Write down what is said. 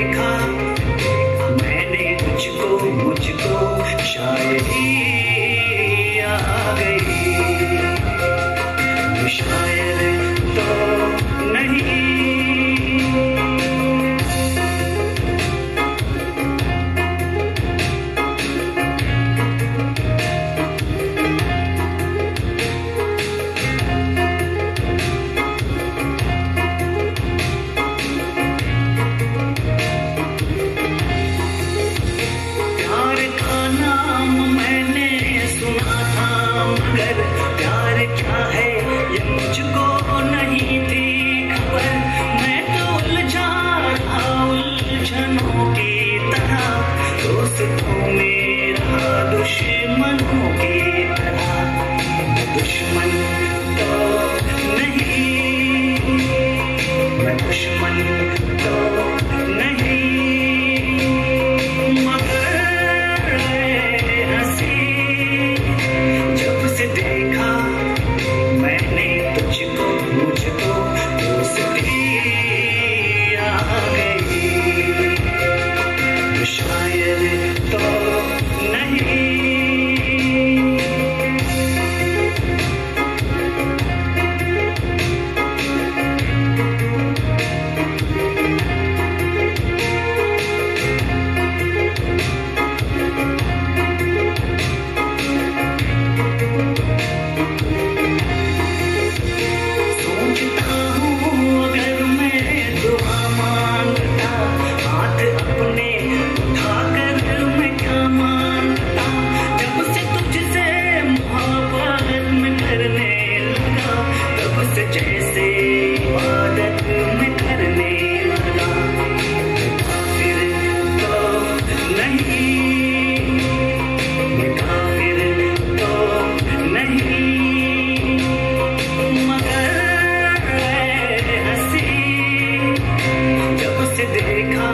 देखा। मैंने मुझको मुझको शायरी आ गई। शायरी to जैसे करने लगा। फिर तो नहीं। फिर तो नहीं। मगर हँसी। जब देखा